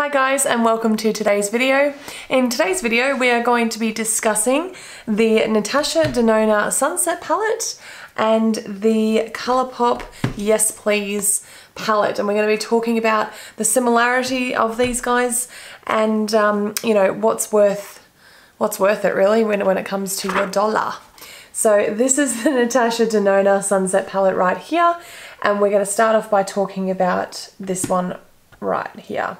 Hi guys and welcome to today's video. In today's video we are going to be discussing the Natasha Denona Sunset palette and the Colourpop Yes Please palette and we're going to be talking about the similarity of these guys and um, you know what's worth what's worth it really when, when it comes to your dollar. So this is the Natasha Denona Sunset palette right here and we're going to start off by talking about this one right here.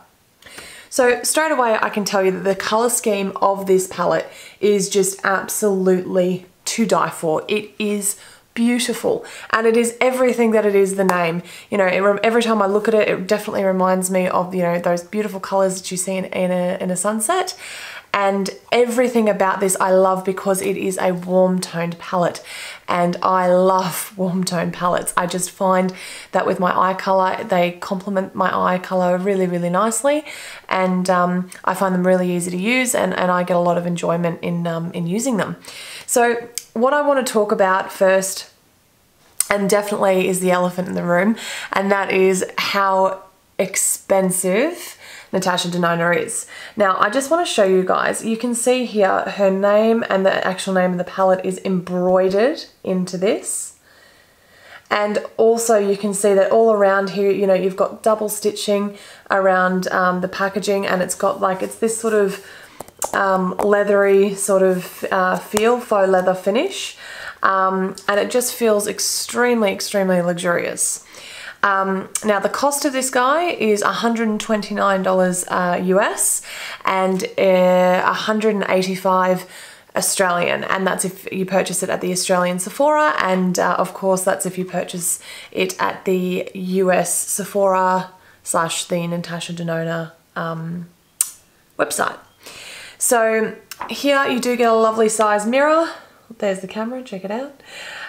So straight away I can tell you that the colour scheme of this palette is just absolutely to die for. It is beautiful and it is everything that it is the name. You know every time I look at it it definitely reminds me of you know those beautiful colors that you see in, in, a, in a sunset. And everything about this I love because it is a warm toned palette and I love warm tone palettes. I just find that with my eye color, they complement my eye color really, really nicely and um, I find them really easy to use and, and I get a lot of enjoyment in, um, in using them. So what I want to talk about first and definitely is the elephant in the room and that is how expensive Natasha Denona is. Now, I just want to show you guys, you can see here her name and the actual name of the palette is embroidered into this. And also you can see that all around here, you know, you've got double stitching around um, the packaging and it's got like, it's this sort of um, leathery sort of uh, feel, faux leather finish. Um, and it just feels extremely, extremely luxurious. Um, now the cost of this guy is $129 uh, US and uh, 185 Australian and that's if you purchase it at the Australian Sephora and uh, of course that's if you purchase it at the US Sephora slash the Natasha Denona um, website. So here you do get a lovely size mirror. There's the camera, check it out.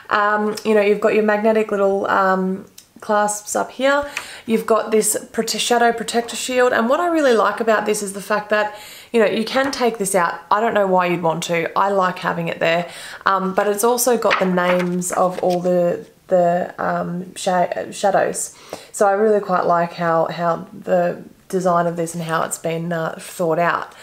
Um, you know, you've got your magnetic little um, clasps up here. You've got this shadow protector shield and what I really like about this is the fact that you know you can take this out. I don't know why you'd want to. I like having it there um, but it's also got the names of all the the um, sh shadows. So I really quite like how, how the design of this and how it's been uh, thought out.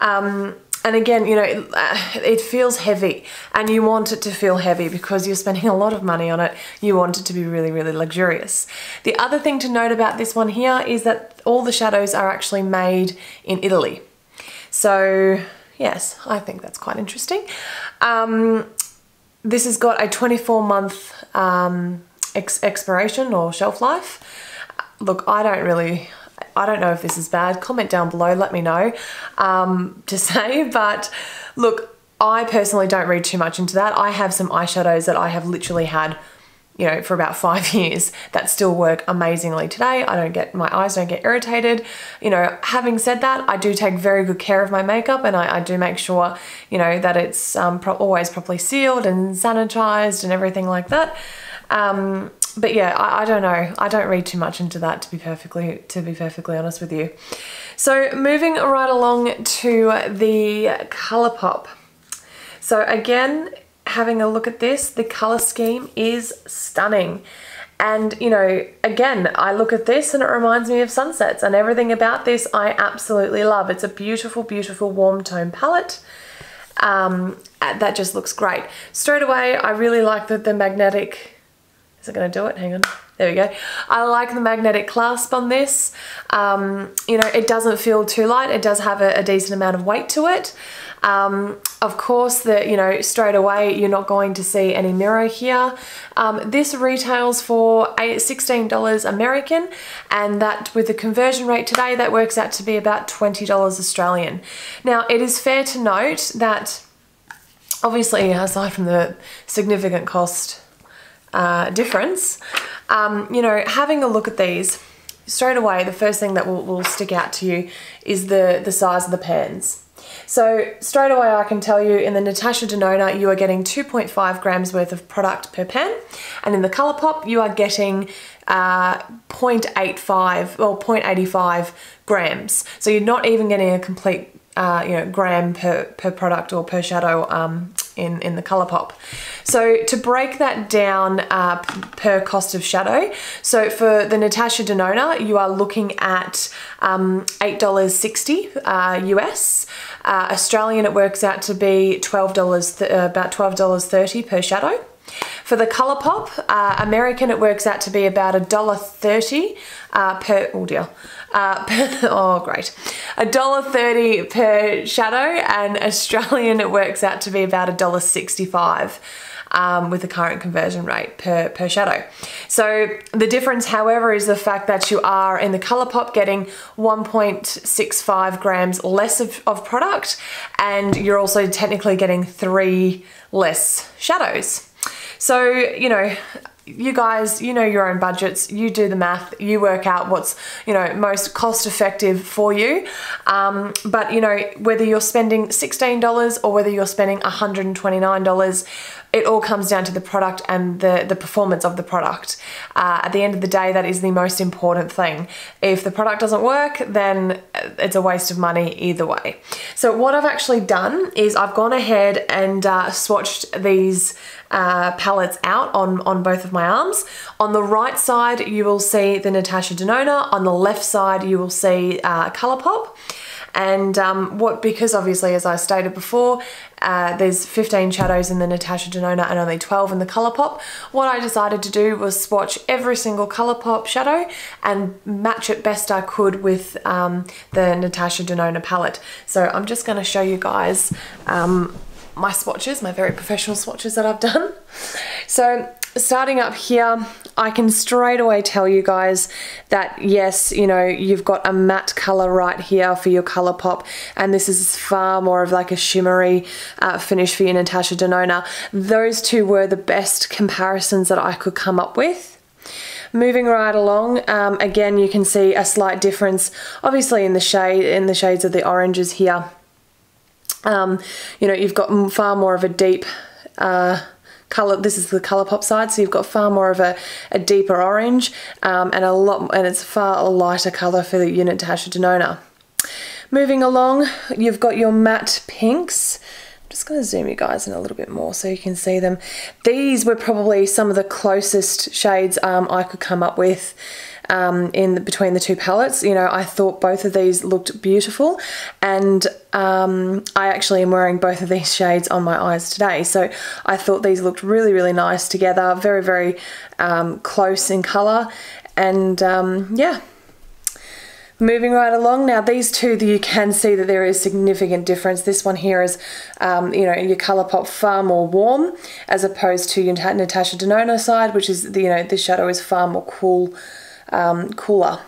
Um, and again, you know, it, uh, it, feels heavy and you want it to feel heavy because you're spending a lot of money on it. You want it to be really, really luxurious. The other thing to note about this one here is that all the shadows are actually made in Italy. So yes, I think that's quite interesting. Um, this has got a 24 month um, ex expiration or shelf life. Look, I don't really, I don't know if this is bad. Comment down below, let me know um, to say. But look, I personally don't read too much into that. I have some eyeshadows that I have literally had you know, for about five years that still work amazingly today. I don't get, my eyes don't get irritated. You know, having said that, I do take very good care of my makeup and I, I do make sure, you know, that it's um, pro always properly sealed and sanitized and everything like that. Um, but yeah, I, I, don't know. I don't read too much into that to be perfectly to be perfectly honest with you. So moving right along to the Colourpop. So again, having a look at this, the color scheme is stunning. And, you know, again, I look at this and it reminds me of sunsets and everything about this I absolutely love. It's a beautiful, beautiful warm tone palette. Um, that just looks great. Straight away, I really like the, the magnetic is it going to do it? Hang on. There we go. I like the magnetic clasp on this. Um, you know, it doesn't feel too light. It does have a, a decent amount of weight to it. Um, of course, the you know straight away you're not going to see any mirror here. Um, this retails for $16 American and that with the conversion rate today that works out to be about $20 Australian. Now it is fair to note that obviously aside from the significant cost uh, difference, um, you know, having a look at these, straight away, the first thing that will, will stick out to you is the, the size of the pans. So straight away I can tell you in the Natasha Denona you are getting 2.5 grams worth of product per pan and in the Colourpop you are getting uh, 0.85 or 0.85 grams. So you're not even getting a complete uh, you know gram per, per product or per shadow um, in, in the Colourpop. So to break that down uh, per cost of shadow, so for the Natasha Denona, you are looking at um, $8.60 uh, US. Uh, Australian, it works out to be $12, uh, about $12.30 per shadow. For the Colourpop, uh, American, it works out to be about $1.30 uh, per, oh dear, uh, per, oh great, $1.30 per shadow and Australian, it works out to be about a $1.65 um, with the current conversion rate per, per shadow. So the difference, however, is the fact that you are in the Colourpop getting 1.65 grams less of, of product and you're also technically getting three less shadows. So, you know, you guys, you know your own budgets, you do the math, you work out what's, you know, most cost effective for you. Um, but, you know, whether you're spending $16 or whether you're spending $129, it all comes down to the product and the, the performance of the product. Uh, at the end of the day, that is the most important thing. If the product doesn't work, then it's a waste of money either way. So what I've actually done is I've gone ahead and uh, swatched these uh, palettes out on, on both of my arms. On the right side, you will see the Natasha Denona. On the left side, you will see uh, Colourpop. And um, what, because obviously, as I stated before, uh, there's 15 shadows in the Natasha Denona and only 12 in the Colourpop. What I decided to do was swatch every single Colourpop shadow and match it best I could with um, the Natasha Denona palette. So I'm just going to show you guys um, my swatches, my very professional swatches that I've done. So starting up here, I can straight away tell you guys that yes, you know, you've got a matte color right here for your Colourpop, and this is far more of like a shimmery uh, finish for your Natasha Denona. Those two were the best comparisons that I could come up with. Moving right along, um, again, you can see a slight difference, obviously in the shade, in the shades of the oranges here. Um, you know, you've got far more of a deep uh, color. This is the Colourpop side, so you've got far more of a, a deeper orange um, and a lot, and it's far a lighter color for the unit Natasha Denona. Moving along, you've got your matte pinks. I'm just going to zoom you guys in a little bit more so you can see them. These were probably some of the closest shades um, I could come up with um, in the, between the two palettes. You know, I thought both of these looked beautiful and um, I actually am wearing both of these shades on my eyes today. So I thought these looked really, really nice together. Very, very um, close in colour. And um, yeah, Moving right along, now these two, you can see that there is significant difference. This one here is, um, you know, your Colourpop far more warm as opposed to your Natasha Denona side, which is, the you know, this shadow is far more cool um, cooler.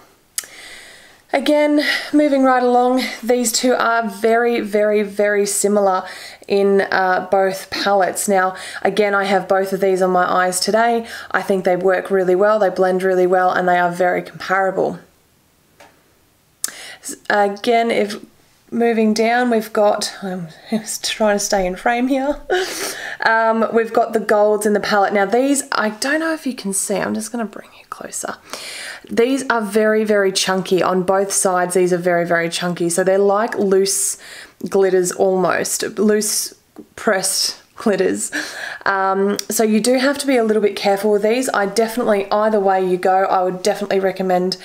Again, moving right along, these two are very, very, very similar in uh, both palettes. Now, again, I have both of these on my eyes today. I think they work really well, they blend really well, and they are very comparable. Again, if moving down, we've got, I'm just trying to stay in frame here. Um, we've got the golds in the palette. Now these, I don't know if you can see, I'm just gonna bring you closer. These are very, very chunky on both sides. These are very, very chunky. So they're like loose glitters almost, loose pressed glitters. Um, so you do have to be a little bit careful with these. I definitely, either way you go, I would definitely recommend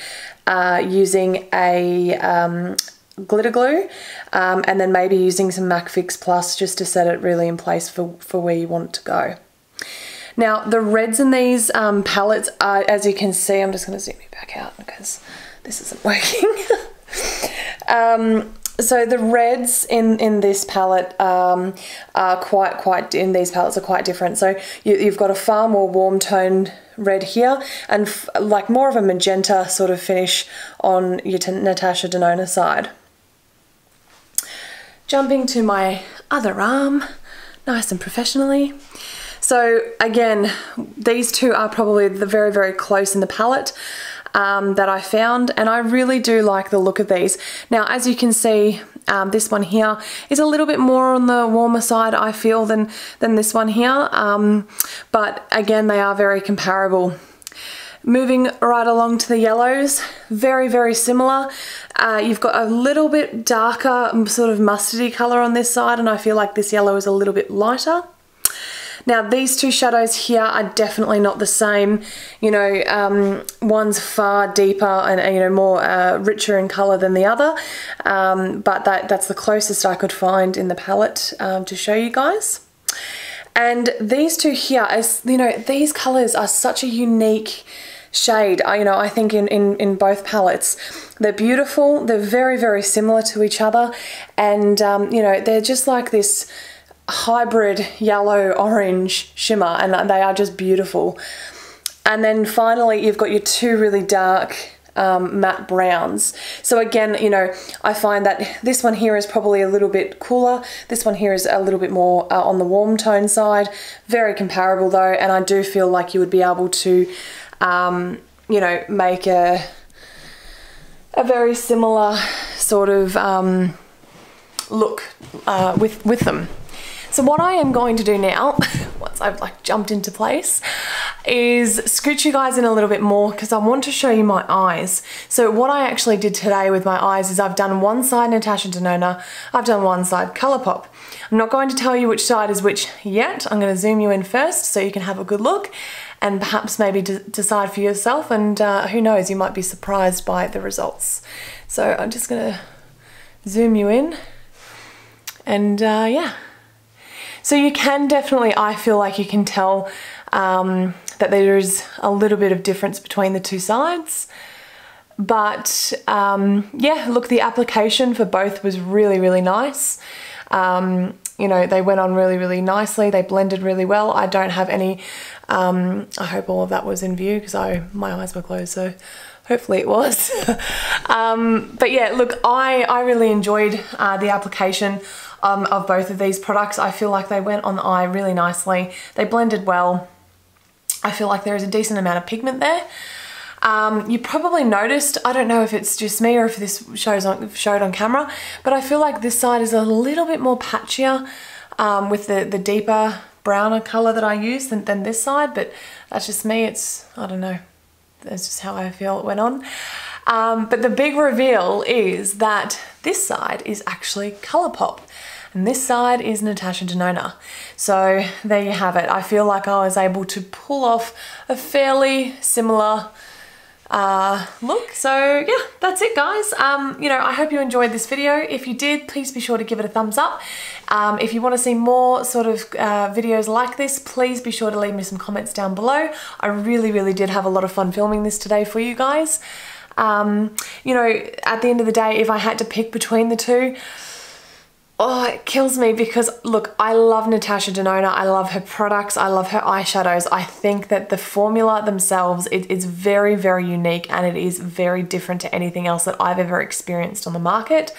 uh, using a um, glitter glue um, and then maybe using some MAC Fix Plus just to set it really in place for, for where you want it to go. Now the reds in these um, palettes are, as you can see, I'm just going to zoom you back out because this isn't working. um, so the reds in in this palette um, are quite quite in these palettes are quite different. So you, have got a far more warm toned red here and like more of a magenta sort of finish on your Natasha Denona side. Jumping to my other arm, nice and professionally. So again, these two are probably the very, very close in the palette um, that I found and I really do like the look of these. Now, as you can see, um, this one here is a little bit more on the warmer side, I feel, than, than this one here. Um, but again, they are very comparable. Moving right along to the yellows, very, very similar. Uh, you've got a little bit darker sort of mustardy colour on this side and I feel like this yellow is a little bit lighter. Now these two shadows here are definitely not the same. You know, um, one's far deeper and you know more uh, richer in colour than the other, um, but that, that's the closest I could find in the palette um, to show you guys. And these two here, as you know, these colours are such a unique shade. I, you know, I think in, in, in both palettes. They're beautiful, they're very, very similar to each other, and um, you know, they're just like this hybrid yellow orange shimmer, and they are just beautiful. And then finally, you've got your two really dark um, matte browns. So again, you know, I find that this one here is probably a little bit cooler. This one here is a little bit more uh, on the warm tone side. Very comparable though, and I do feel like you would be able to um, you know, make a, a very similar sort of um, look uh, with, with them. So what I am going to do now, once I've like jumped into place, is scooch you guys in a little bit more because I want to show you my eyes. So what I actually did today with my eyes is I've done one side Natasha Denona, I've done one side Colourpop. I'm not going to tell you which side is which yet. I'm going to zoom you in first so you can have a good look and perhaps maybe decide for yourself and uh, who knows, you might be surprised by the results. So I'm just going to zoom you in and uh, yeah. So you can definitely, I feel like you can tell um, that there is a little bit of difference between the two sides. But um, yeah, look, the application for both was really, really nice. Um, you know, they went on really, really nicely. They blended really well. I don't have any, um, I hope all of that was in view because I my eyes were closed, so hopefully it was. um, but yeah, look, I, I really enjoyed uh, the application um, of both of these products. I feel like they went on the eye really nicely. They blended well. I feel like there is a decent amount of pigment there. Um, you probably noticed, I don't know if it's just me or if this shows on, showed on camera, but I feel like this side is a little bit more patchier um, with the, the deeper browner color that I use than, than this side, but that's just me. It's, I don't know, that's just how I feel it went on. Um, but the big reveal is that this side is actually Colourpop and this side is Natasha Denona. So there you have it. I feel like I was able to pull off a fairly similar uh, look. So yeah, that's it guys. Um, you know, I hope you enjoyed this video. If you did, please be sure to give it a thumbs up. Um, if you want to see more sort of uh, videos like this, please be sure to leave me some comments down below. I really, really did have a lot of fun filming this today for you guys. Um, you know, at the end of the day, if I had to pick between the two, oh, it kills me because look, I love Natasha Denona. I love her products. I love her eyeshadows. I think that the formula themselves, is very, very unique and it is very different to anything else that I've ever experienced on the market.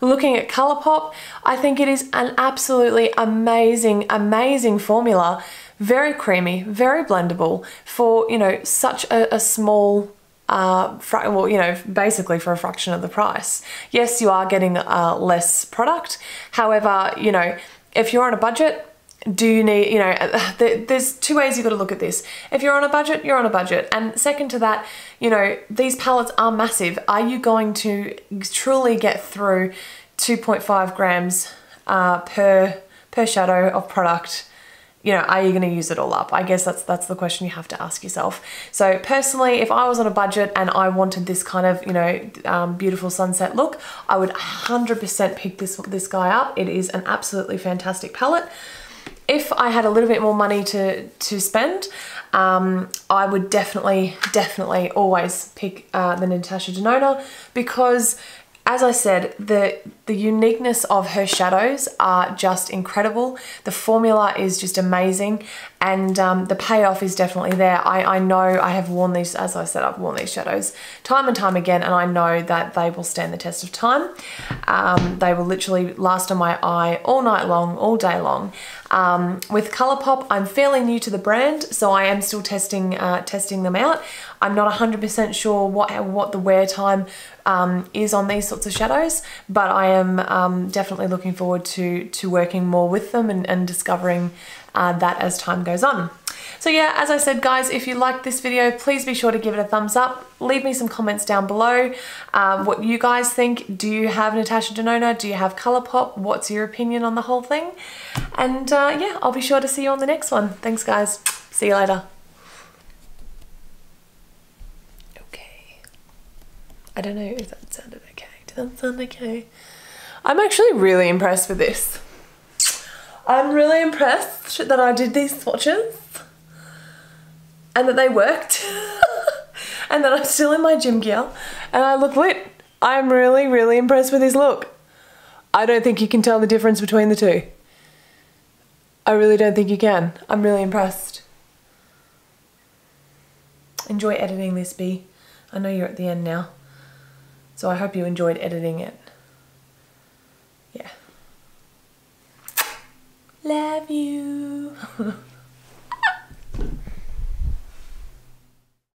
Looking at Colourpop, I think it is an absolutely amazing, amazing formula. Very creamy, very blendable for, you know, such a, a small uh, well, you know, basically for a fraction of the price. Yes, you are getting uh, less product. However, you know, if you're on a budget, do you need, you know, there's two ways you've got to look at this. If you're on a budget, you're on a budget. And second to that, you know, these palettes are massive. Are you going to truly get through 2.5 grams uh, per, per shadow of product you know, are you going to use it all up? I guess that's that's the question you have to ask yourself. So personally, if I was on a budget and I wanted this kind of, you know, um, beautiful sunset look, I would 100% pick this, this guy up. It is an absolutely fantastic palette. If I had a little bit more money to, to spend, um, I would definitely, definitely always pick uh, the Natasha Denona because as I said, the, the uniqueness of her shadows are just incredible. The formula is just amazing and um, the payoff is definitely there. I, I know I have worn these, as I said, I've worn these shadows time and time again and I know that they will stand the test of time. Um, they will literally last on my eye all night long, all day long. Um, with Colourpop, I'm fairly new to the brand, so I am still testing uh, testing them out. I'm not 100% sure what, what the wear time um, is on these sorts of shadows, but I am um, definitely looking forward to, to working more with them and, and discovering uh, that as time goes on. So yeah, as I said guys, if you liked this video, please be sure to give it a thumbs up. Leave me some comments down below um, what you guys think. Do you have Natasha Denona? Do you have Colourpop? What's your opinion on the whole thing? And uh, yeah, I'll be sure to see you on the next one. Thanks guys. See you later. Okay. I don't know if that sounded okay. Did that sound okay? I'm actually really impressed with this. I'm really impressed that I did these swatches and that they worked and that I'm still in my gym gear and I look lit. I'm really, really impressed with this look. I don't think you can tell the difference between the two. I really don't think you can. I'm really impressed. Enjoy editing this, B. I know you're at the end now. So I hope you enjoyed editing it. Love you.